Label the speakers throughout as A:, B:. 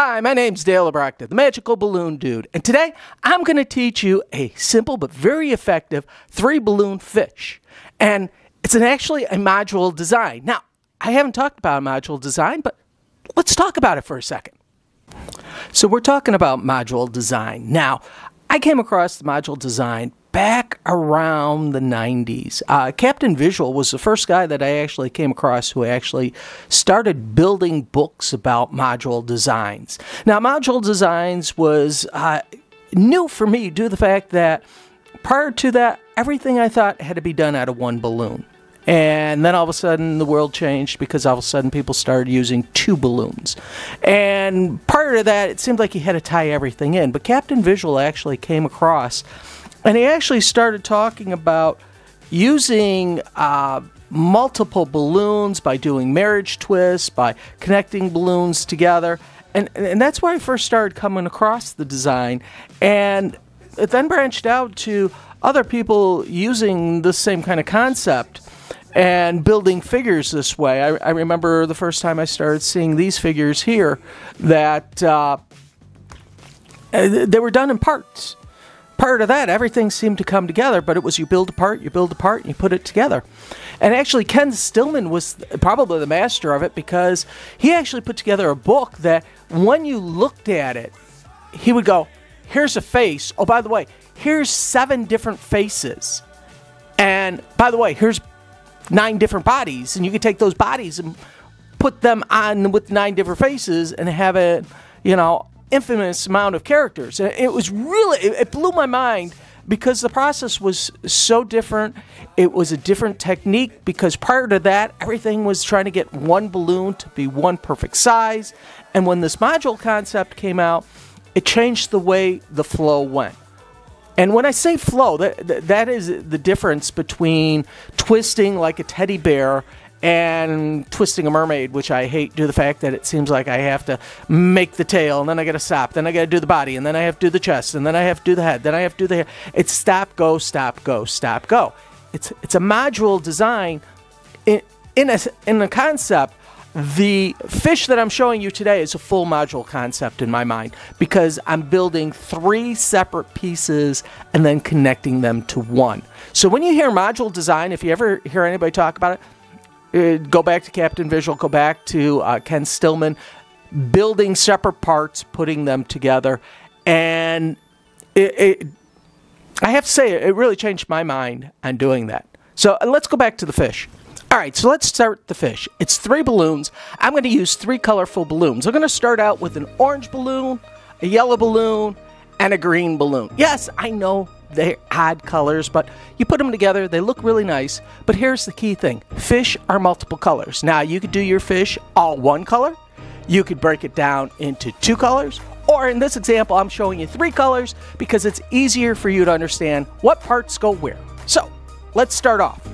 A: Hi, my name's Dale Obrochta, the Magical Balloon Dude, and today I'm going to teach you a simple but very effective three balloon fish. And it's an actually a module design. Now, I haven't talked about a module design, but let's talk about it for a second. So we're talking about module design. Now, I came across the module design back around the 90s. Uh, Captain Visual was the first guy that I actually came across who actually started building books about module designs. Now, module designs was uh, new for me due to the fact that prior to that, everything I thought had to be done out of one balloon. And then all of a sudden, the world changed because all of a sudden people started using two balloons. And prior to that, it seemed like you had to tie everything in. But Captain Visual actually came across, and he actually started talking about using uh, multiple balloons by doing marriage twists, by connecting balloons together. And, and that's where I first started coming across the design. And it then branched out to other people using the same kind of concept and building figures this way. I, I, remember the first time I started seeing these figures here that uh, they were done in parts. Part of that, everything seemed to come together, but it was you build a part, you build a part, and you put it together. And actually, Ken Stillman was probably the master of it because he actually put together a book that when you looked at it, he would go, Here's a face. Oh, by the way, here's seven different faces. And by the way, here's nine different bodies, and you can take those bodies and put them on with nine different faces and have it, you know, infamous amount of characters. It was really, it blew my mind because the process was so different. It was a different technique because prior to that, everything was trying to get one balloon to be one perfect size. And when this module concept came out, it changed the way the flow went. And when I say flow, that, that is the difference between twisting like a teddy bear and twisting a mermaid, which I hate due to the fact that it seems like I have to make the tail, and then I got to stop, then I got to do the body, and then I have to do the chest, and then I have to do the head, then I have to do the hair. It's stop, go, stop, go, stop, go. It's it's a module design in in a in a concept the fish that I'm showing you today is a full module concept in my mind because I'm building three separate pieces and then connecting them to one. So when you hear module design, if you ever hear anybody talk about it, uh, go back to Captain Visual, go back to uh, Ken Stillman, building separate parts, putting them together. And it, it, I have to say, it really changed my mind on doing that. So let's go back to the fish. All right, so let's start the fish. It's three balloons. I'm going to use three colorful balloons. I'm going to start out with an orange balloon, a yellow balloon, and a green balloon. Yes, I know they're odd colors, but you put them together, they look really nice. But here's the key thing fish are multiple colors. Now, you could do your fish all one color, you could break it down into two colors, or in this example, I'm showing you three colors because it's easier for you to understand what parts go where. So, let's start off.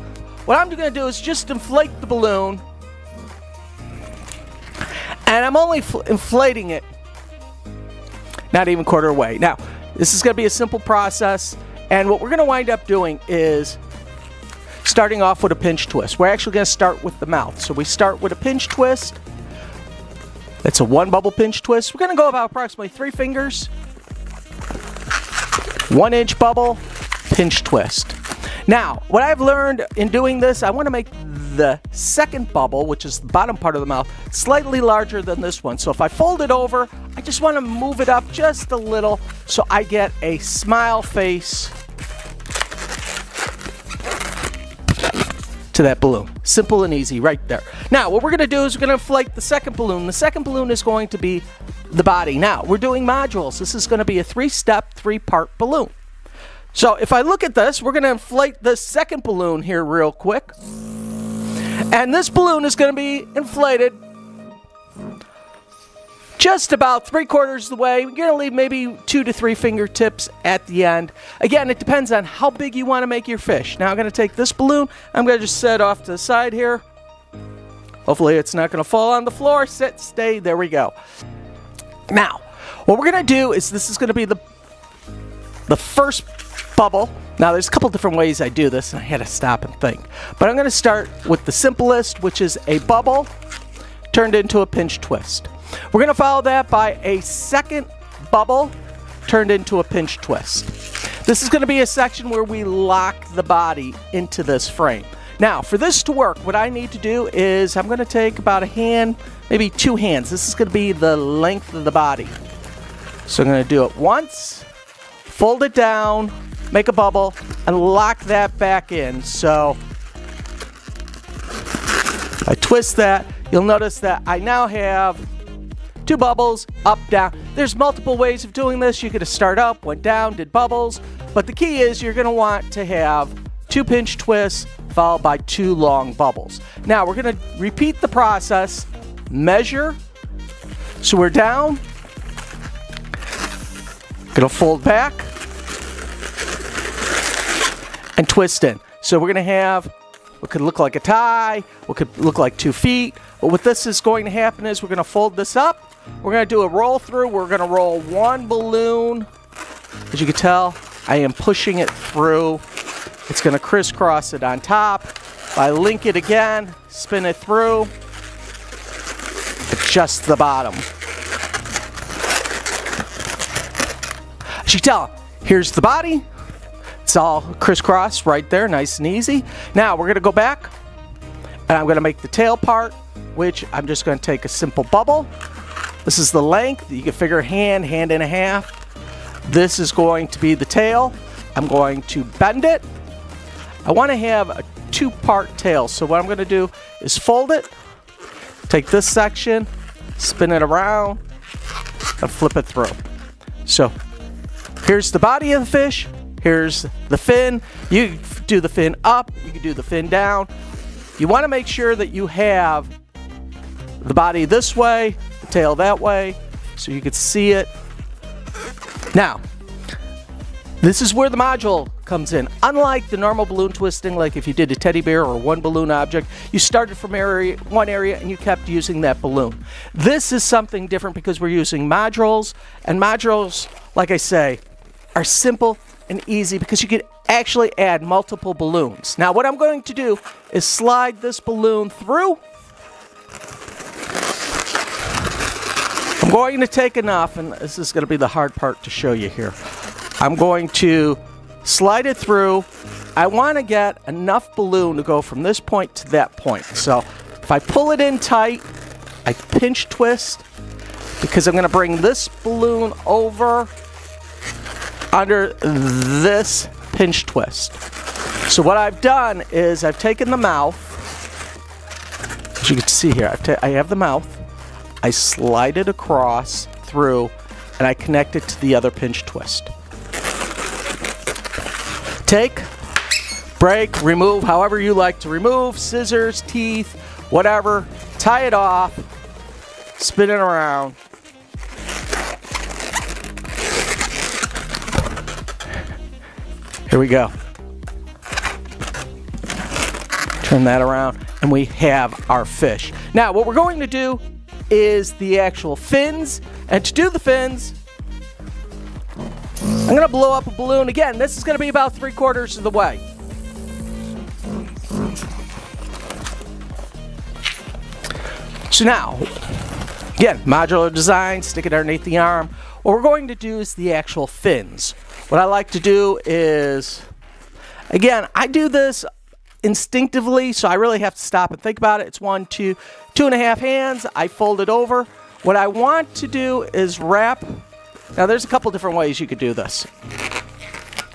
A: What I'm going to do is just inflate the balloon. And I'm only inflating it not even quarter way. Now, this is going to be a simple process. And what we're going to wind up doing is starting off with a pinch twist. We're actually going to start with the mouth. So we start with a pinch twist. That's a one bubble pinch twist. We're going to go about approximately three fingers. One inch bubble, pinch twist. Now, what I've learned in doing this, I want to make the second bubble, which is the bottom part of the mouth, slightly larger than this one. So if I fold it over, I just want to move it up just a little so I get a smile face to that balloon. Simple and easy right there. Now, what we're going to do is we're going to inflate the second balloon. The second balloon is going to be the body. Now, we're doing modules. This is going to be a three-step, three-part balloon. So if I look at this, we're going to inflate the second balloon here real quick. And this balloon is going to be inflated just about three quarters of the way. We're going to leave maybe two to three fingertips at the end. Again, it depends on how big you want to make your fish. Now I'm going to take this balloon. I'm going to just set off to the side here. Hopefully it's not going to fall on the floor. Sit, stay. There we go. Now, what we're going to do is this is going to be the the first bubble. Now there's a couple different ways I do this and I had to stop and think. But I'm going to start with the simplest which is a bubble turned into a pinch twist. We're going to follow that by a second bubble turned into a pinch twist. This is going to be a section where we lock the body into this frame. Now, for this to work, what I need to do is I'm going to take about a hand, maybe two hands. This is going to be the length of the body. So I'm going to do it once, fold it down, make a bubble, and lock that back in. So I twist that, you'll notice that I now have two bubbles, up, down. There's multiple ways of doing this. You could start up, went down, did bubbles, but the key is you're gonna want to have two pinch twists followed by two long bubbles. Now we're gonna repeat the process, measure, so we're down, gonna fold back, and twist in. So we're gonna have what could look like a tie, what could look like two feet. But what this is going to happen is we're gonna fold this up, we're going to do a roll through. We're going to roll one balloon. As you can tell, I am pushing it through. It's going to crisscross it on top. I link it again, spin it through, adjust the bottom. As you can tell, here's the body. It's all crisscross right there, nice and easy. Now we're to go back and I'm to make the tail part, which I'm just to take a simple bubble this is the length. You can figure hand, hand and a half. This is going to be the tail. I'm going to bend it. I want to have a two-part tail. So what I'm to do is fold it, take this section, spin it around, and flip it through. So here's the body of the fish. Here's the fin. You do the fin up. You can do the fin down. You want to make sure that you have the body this way, the tail that way so you can see it. Now, this is where the module comes in. Unlike the normal balloon twisting, like if you did a teddy bear or one balloon object, you started from area, one area and you kept using that balloon. This is something different because we're using modules, and modules, like I say, are simple and easy because you can actually add multiple balloons. Now what I'm going to do is slide this balloon through I'm going to take enough, and this is going to be the hard part to show you here. I'm going to slide it through. I want to get enough balloon to go from this point to that point. So if I pull it in tight, I pinch twist because I'm going to bring this balloon over under this pinch twist. So what I've done is I've taken the mouth, as you can see here, I have the mouth, I slide it across through and I connect it to the other pinch twist. Take, break, remove, however you like to remove, scissors, teeth, whatever, tie it off, spin it around. Here we go. Turn that around and we have our fish. Now what we're going to do is the actual fins. And to do the fins, I'm going to blow up a balloon. Again, this is going to be about three quarters of the way. So now, again, modular design, stick it underneath the arm. What we're going to do is the actual fins. What I like to do is, again, I do this instinctively, so I really have to stop and think about it. It's one, two, two and a half hands. I fold it over. What I want to do is wrap. Now, there's a couple different ways you could do this.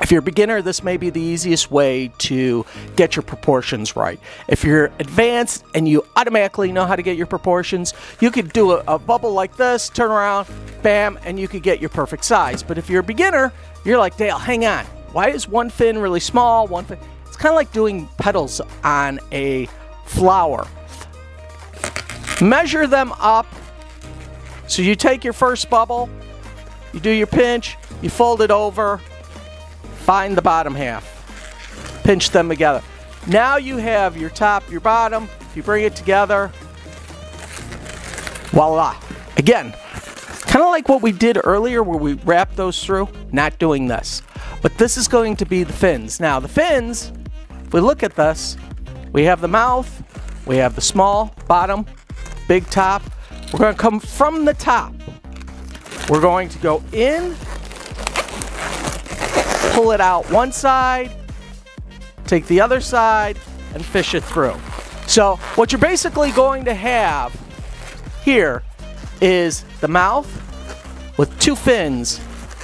A: If you're a beginner, this may be the easiest way to get your proportions right. If you're advanced and you automatically know how to get your proportions, you could do a, a, bubble like this, turn around, bam, and you could get your perfect size. But if you're a beginner, you're like, Dale, hang on. Why is one fin really small? One fin It's kind of like doing petals on a flower. Measure them up. So you take your first bubble, you do your pinch, you fold it over, find the bottom half, pinch them together. Now you have your top, your bottom. You bring it together, voila. Again, kind of like what we did earlier where we wrapped those through, not doing this. But this is going to be the fins. Now the fins, if we look at this, we have the mouth, we have the small bottom, big top. We're going to come from the top. We're going to go in, pull it out one side, take the other side, and fish it through. So what you're basically going to have here is the mouth with two fins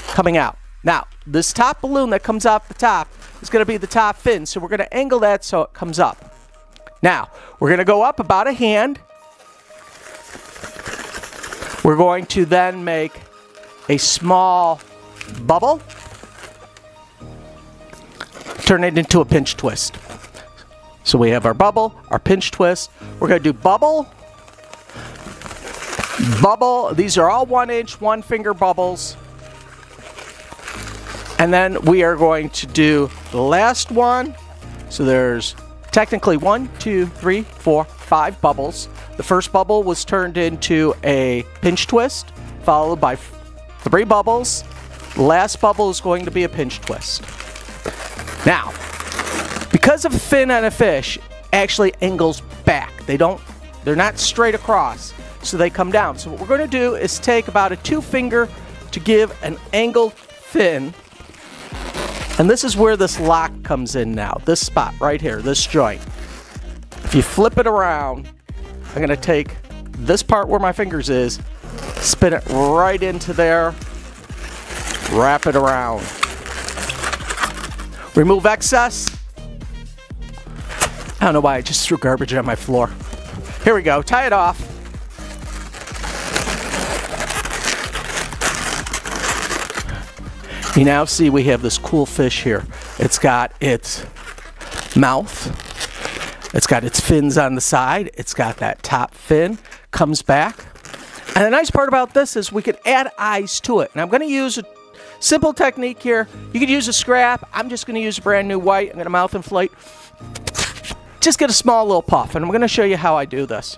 A: coming out. Now, this top balloon that comes off the top is going to be the top fin, so we're going to angle that so it comes up. Now, we're going to go up about a hand. We're going to then make a small bubble, turn it into a pinch twist. So we have our bubble, our pinch twist. We're going to do bubble, bubble. These are all one inch, one finger bubbles. And then we are going to do the last one. So there's technically one, two, three, four, five bubbles. The first bubble was turned into a pinch twist, followed by three bubbles. Last bubble is going to be a pinch twist. Now, because a fin on a fish actually angles back, they don't, they're not straight across, so they come down. So what we're going to do is take about a two finger to give an angled fin and this is where this lock comes in now. This spot right here, this joint. If you flip it around, I'm gonna take this part where my fingers is, spin it right into there, wrap it around. Remove excess. I don't know why I just threw garbage on my floor. Here we go, tie it off. You now see we have this cool fish here. It's got its mouth, it's got its fins on the side, it's got that top fin, comes back. And the nice part about this is we could add eyes to it. And I'm going to use a simple technique here. You could use a scrap. I'm just going to use a brand new white. I'm going to mouth inflate. Just get a small little puff. And I'm going to show you how I do this.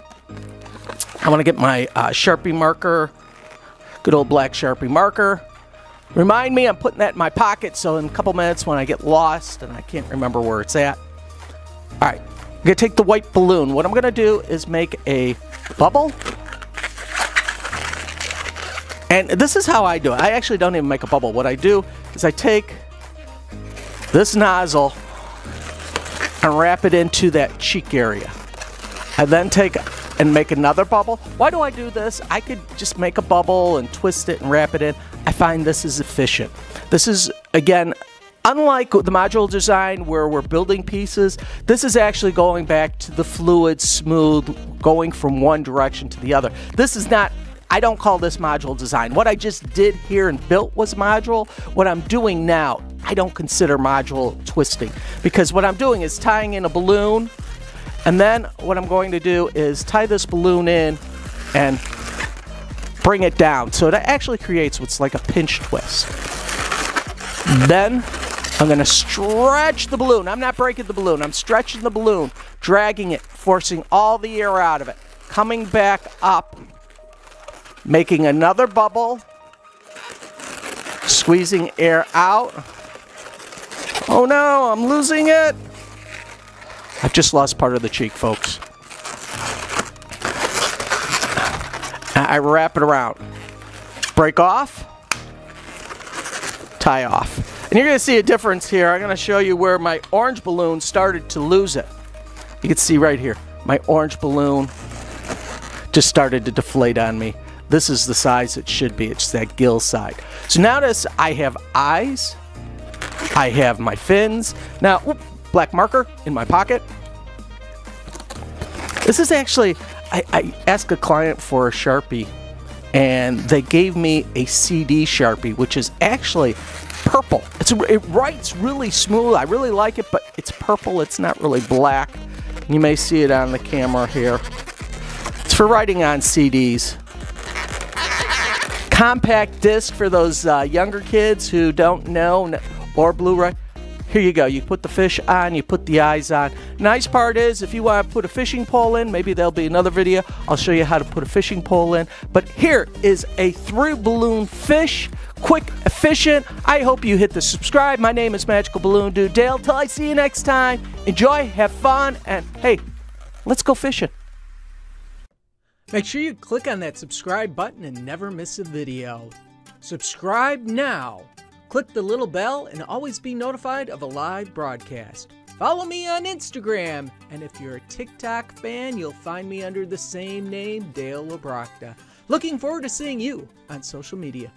A: I want to get my uh, Sharpie marker, good old black Sharpie marker. Remind me, I'm putting that in my pocket so in a couple minutes when I get lost and I can't remember where it's at. All right, I'm gonna take the white balloon. What I'm gonna do is make a bubble. And this is how I do it. I actually don't even make a bubble. What I do is I take this nozzle and wrap it into that cheek area. I then take and make another bubble. Why do I do this? I could just make a bubble and twist it and wrap it in. I find this is efficient. This is, again, unlike the module design where we're building pieces, this is actually going back to the fluid, smooth, going from one direction to the other. This is not I don't call this module design. What I just did here and built was module. What I'm doing now, I don't consider module twisting because what I'm doing is tying in a balloon and then what I'm going to do is tie this balloon in and bring it down. So it actually creates what's like a pinch twist. Then I'm going to stretch the balloon. I'm not breaking the balloon. I'm stretching the balloon, dragging it, forcing all the air out of it, coming back up, making another bubble, squeezing air out. Oh no, I'm losing it. I've just lost part of the cheek, folks. I wrap it around. Break off. Tie off. And you're going to see a difference here. I'm going to show you where my orange balloon started to lose it. You can see right here. My orange balloon just started to deflate on me. This is the size it should be. It's that gill side. So notice I have eyes. I have my fins. Now, whoop, black marker in my pocket. This is actually, I, I asked a client for a Sharpie and they gave me a CD Sharpie, which is actually purple. It's It writes really smooth. I really like it, but it's purple. It's not really black. You may see it on the camera here. It's for writing on CDs. Compact disc for those uh, younger kids who don't know, or Blu-ray. Here you go. You put the fish on, you put the eyes on. Nice part is if you want to put a fishing pole in, maybe there'll be another video. I'll show you how to put a fishing pole in. But here is a through balloon fish. Quick, efficient. I hope you hit the subscribe. My name is Magical Balloon Dude Dale. Till I see you next time, enjoy, have fun, and hey, let's go fishing. Make sure you click on that subscribe button and never miss a video. Subscribe now. Click the little bell and always be notified of a live broadcast. Follow me on Instagram, and if you're a TikTok fan, you'll find me under the same name, Dale Obrochta. Looking forward to seeing you on social media.